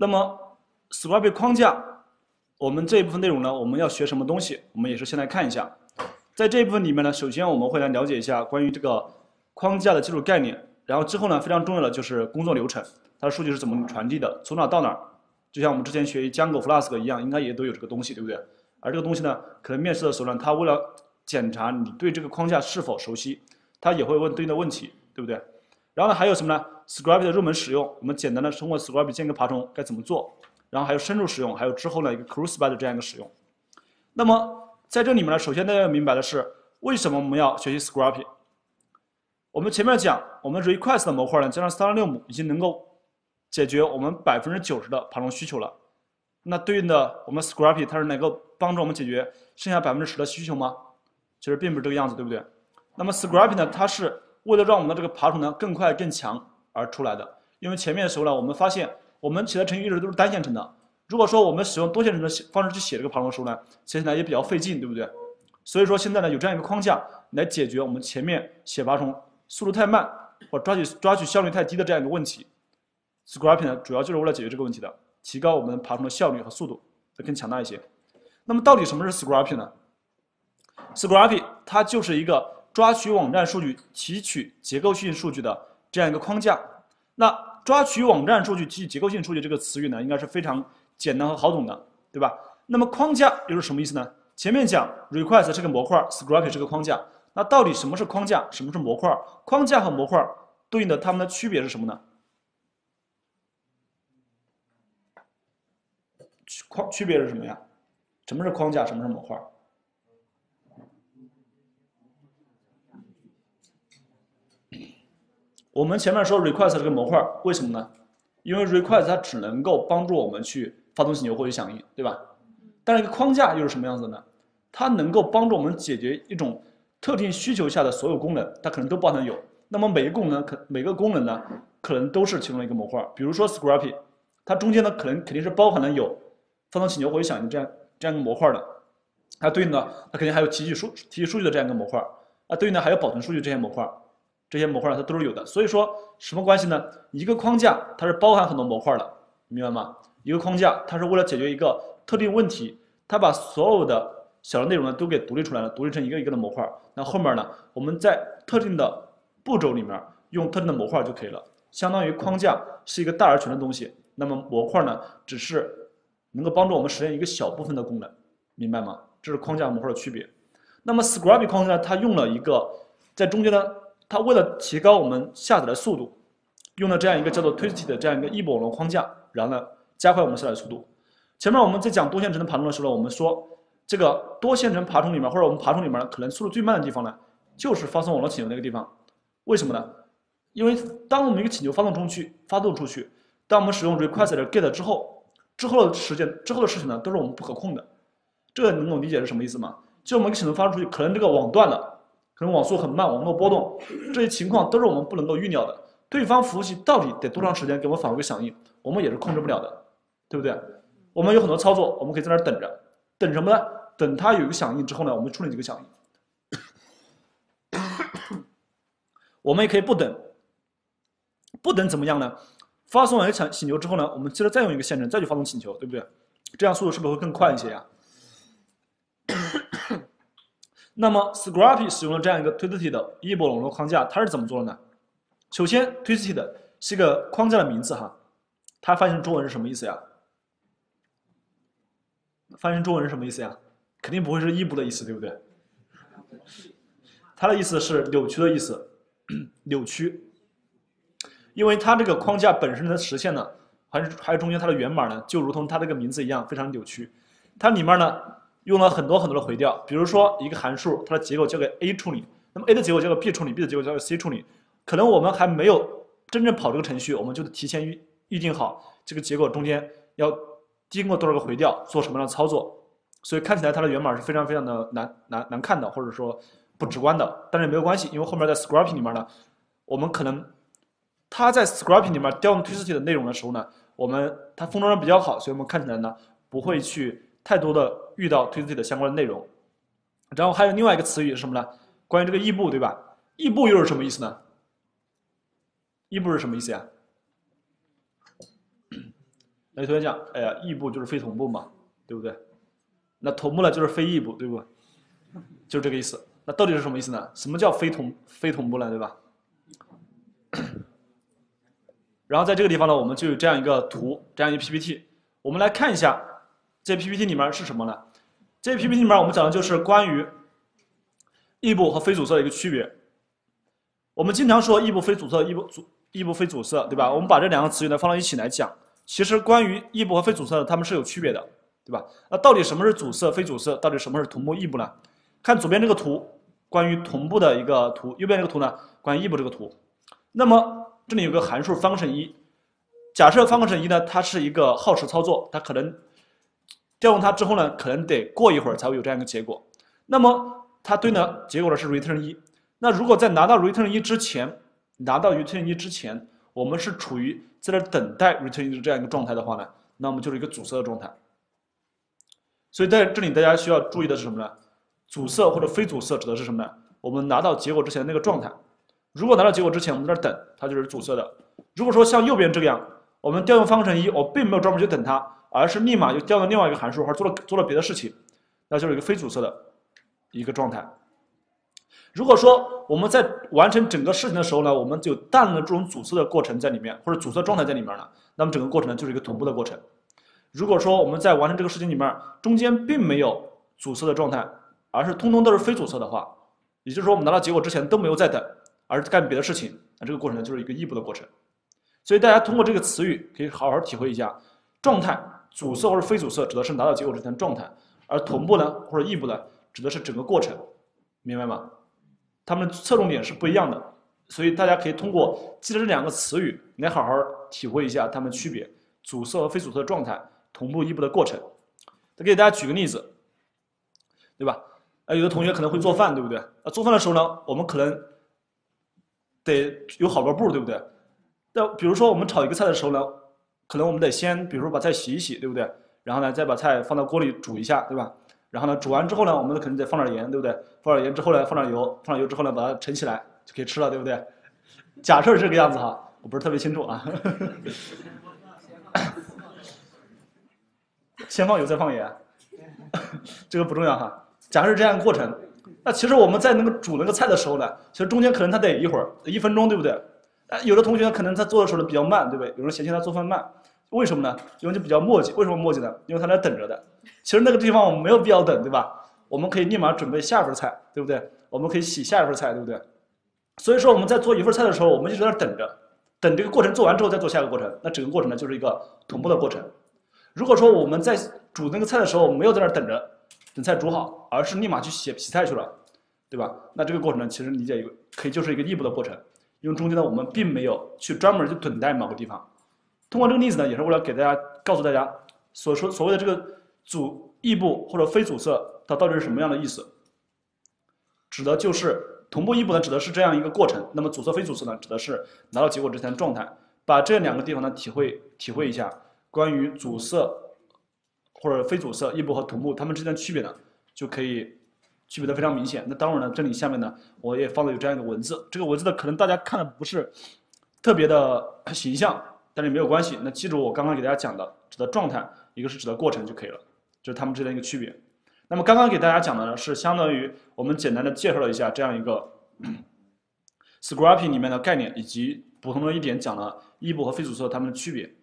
那么 Script 框架，我们这一部分内容呢，我们要学什么东西？我们也是先来看一下。在这一部分里面呢，首先我们会来了解一下关于这个框架的基础概念，然后之后呢，非常重要的就是工作流程，它的数据是怎么传递的，从哪到哪。就像我们之前学 Django Flask 一样，应该也都有这个东西，对不对？而这个东西呢，可能面试的时候呢，他为了检查你对这个框架是否熟悉，他也会问对应的问题，对不对？然后呢，还有什么呢 Scrapy 的入门使用，我们简单的通过 Scrapy 建一个爬虫该怎么做？然后还有深入使用，还有之后呢一个 Crucible 的这样一个使用。那么在这里面呢，首先大家要明白的是，为什么我们要学习 Script？我们前面讲，我们 Request 的模块呢，加上 StarLim 已经能够解决我们百分之九十的爬虫需求了。那对应的我们 Script 它是能够帮助我们解决剩下百分之十的需求吗？其实并不是这个样子，对不对？那么 Script 呢，它是为了让我们的这个爬虫呢更快更强而出来的，因为前面的时候呢，我们发现我们写的程序一直都是单线程的。如果说我们使用多线程的方式去写这个爬虫的时候呢，写起来也比较费劲，对不对？所以说现在呢有这样一个框架来解决我们前面写爬虫速度太慢或抓取抓取效率太低的这样一个问题。Script 呢主要就是为了解决这个问题的，提高我们爬虫的效率和速度，会更强大一些。那么到底什么是 Script 呢？Script 它就是一个。抓取网站数据、提取结构性数据的这样一个框架。那抓取网站数据、及结构性数据这个词语呢，应该是非常简单和好懂的，对吧？那么框架又是什么意思呢？前面讲 request 是个模块，script 是个框架。那到底什么是框架？什么是模块？框架和模块对应的它们的区别是什么呢？框区别是什么呀？什么是框架？什么是模块？我们前面说 request 这个模块，为什么呢？因为 request 它只能够帮助我们去发动请求获取响应，对吧？但是一个框架又是什么样子呢？它能够帮助我们解决一种特定需求下的所有功能，它可能都包含有。那么每个功能可每个功能呢，可能都是其中一个模块。比如说 scrapy，它中间呢可能肯定是包含了有发动请求获取响应这样这样一个模块的。它对应的它肯定还有提取数提取数据的这样一个模块。啊，对应的还有保存数据这些模块。这些模块它都是有的，所以说什么关系呢？一个框架它是包含很多模块的，明白吗？一个框架它是为了解决一个特定问题，它把所有的小的内容呢都给独立出来了，独立成一个一个的模块。那后面呢，我们在特定的步骤里面用特定的模块就可以了。相当于框架是一个大而全的东西，那么模块呢只是能够帮助我们实现一个小部分的功能，明白吗？这是框架模块的区别。那么 Scrapy 框架它用了一个在中间的。它为了提高我们下载的速度，用了这样一个叫做 Twisted 的这样一个异步网络框架，然后呢加快我们下载速度。前面我们在讲多线程的爬虫的时候呢，我们说这个多线程爬虫里面，或者我们爬虫里面可能速度最慢的地方呢，就是发送网络请求那个地方。为什么呢？因为当我们一个请求发送出去，发送出去，当我们使用 request 的 get 之后，之后的时间之后的事情呢，都是我们不可控的。这个能懂理解是什么意思吗？就我们一个请求发送出去，可能这个网断了。可能网速很慢，网络波动，这些情况都是我们不能够预料的。对方服务器到底得多长时间给我们返回响应，我们也是控制不了的，对不对？我们有很多操作，我们可以在那儿等着，等什么呢？等它有一个响应之后呢，我们处理这个响应。我们也可以不等，不等怎么样呢？发送完请请求之后呢，我们接着再用一个线程再去发送请求，对不对？这样速度是不是会更快一些呀？那么 Scrapy 使用了这样一个 Twisted 的异步网络框架，它是怎么做的呢？首先，Twisted 是一个框架的名字哈，它翻译成中文是什么意思呀？翻译成中文是什么意思呀？肯定不会是异步的意思，对不对？它的意思是扭曲的意思，扭曲。因为它这个框架本身的实现呢，还是还有中间它的源码呢，就如同它这个名字一样，非常扭曲。它里面呢。用了很多很多的回调，比如说一个函数，它的结构交给 A 处理，那么 A 的结构交给 B 处理，B 的结构交给 C 处理，可能我们还没有真正跑这个程序，我们就提前预预定好这个结果中间要经过多少个回调，做什么样的操作，所以看起来它的源码是非常非常的难难难看的，或者说不直观的，但是没有关系，因为后面在 Scraping 里面呢，我们可能它在 Scraping 里面调用 Twisted 的内容的时候呢，我们它封装的比较好，所以我们看起来呢不会去。太多的遇到 Twisted 的相关的内容，然后还有另外一个词语是什么呢？关于这个异步，对吧？异步又是什么意思呢？异步是什么意思呀？那有同学讲，哎呀，异步就是非同步嘛，对不对？那同步呢就是非异步，对不？就是这个意思。那到底是什么意思呢？什么叫非同非同步呢？对吧？然后在这个地方呢，我们就有这样一个图，这样一个 PPT。我们来看一下，这 PPT 里面是什么呢？这 PPT 里面我们讲的就是关于异步和非阻塞的一个区别。我们经常说异步非阻塞，异步阻异步非阻塞，对吧？我们把这两个词语呢放到一起来讲，其实关于异步和非阻塞，它们是有区别的，对吧？那到底什么是阻塞、非阻塞？到底什么是同步异步呢？看左边这个图。关于同步的一个图，右边这个图呢，关于异步这个图。那么这里有个函数 function 一，假设 function 一呢，它是一个耗时操作，它可能调用它之后呢，可能得过一会儿才会有这样一个结果。那么它对呢，结果呢是 return 一。那如果在拿到 return 一之前，拿到 return 一之前，我们是处于在这等待 return 一的这样一个状态的话呢，那么就是一个阻塞的状态。所以在这里大家需要注意的是什么呢？阻塞或者非阻塞指的是什么呢？我们拿到结果之前的那个状态。如果拿到结果之前我们在那等，它就是阻塞的。如果说像右边这样，我们调用方程一，我并没有专门去等它，而是立马又调到另外一个函数，或者做了做了别的事情，那就是一个非阻塞的一个状态。如果说我们在完成整个事情的时候呢，我们就大量的这种阻塞的过程在里面，或者阻塞状态在里面了，那么整个过程呢就是一个同步的过程。如果说我们在完成这个事情里面，中间并没有阻塞的状态。而是通通都是非阻塞的话，也就是说我们拿到结果之前都没有在等，而是干别的事情，那这个过程呢就是一个异步的过程。所以大家通过这个词语可以好好体会一下，状态阻塞或者非阻塞指的是拿到结果之前的状态，而同步呢或者异步呢指的是整个过程，明白吗？它们侧重点是不一样的，所以大家可以通过记得这两个词语来好好体会一下它们区别，阻塞和非阻塞状态，同步异步的过程。再给大家举个例子，对吧？啊，有的同学可能会做饭，对不对？啊，做饭的时候呢，我们可能得有好多步，对不对？那比如说我们炒一个菜的时候呢，可能我们得先，比如说把菜洗一洗，对不对？然后呢，再把菜放到锅里煮一下，对吧？然后呢，煮完之后呢，我们肯定得放点盐，对不对？放点盐之后呢，放点油，放点油之后呢，把它盛起来就可以吃了，对不对？假设是这个样子哈，我不是特别清楚啊。先放油再放盐，这个不重要哈。假设是这样一个过程，那其实我们在那个煮那个菜的时候呢，其实中间可能它得一会儿，一分钟，对不对？哎，有的同学可能他做的时候呢比较慢，对不对？有人嫌弃他做饭慢，为什么呢？因为就比较磨叽。为什么磨叽呢？因为他在等着的。其实那个地方我们没有必要等，对吧？我们可以立马准备下一份菜，对不对？我们可以洗下一份菜，对不对？所以说我们在做一份菜的时候，我们一直在那等着，等这个过程做完之后再做下一个过程。那整个过程呢就是一个同步的过程。如果说我们在煮那个菜的时候没有在那等着。等菜煮好，而是立马去洗洗菜去了，对吧？那这个过程呢，其实理解一个可以就是一个异步的过程，因为中间呢我们并没有去专门去等待某个地方。通过这个例子呢，也是为了给大家告诉大家，所说所谓的这个阻异步或者非阻塞，它到底是什么样的意思？指的就是同步异步呢，指的是这样一个过程；那么阻塞非阻塞呢，指的是拿到结果之前的状态。把这两个地方呢体会体会一下，关于阻塞。或者非阻塞、异步和同步，它们之间的区别呢，就可以区别的非常明显。那待会儿呢，这里下面呢，我也放了有这样一个文字，这个文字呢，可能大家看的不是特别的形象，但是没有关系。那记住我刚刚给大家讲的，指的状态，一个是指的过程就可以了，就是它们之间一个区别。那么刚刚给大家讲的呢，是相当于我们简单的介绍了一下这样一个 Scrapping 里面的概念，以及补充了一点讲了异步和非阻塞它们的区别。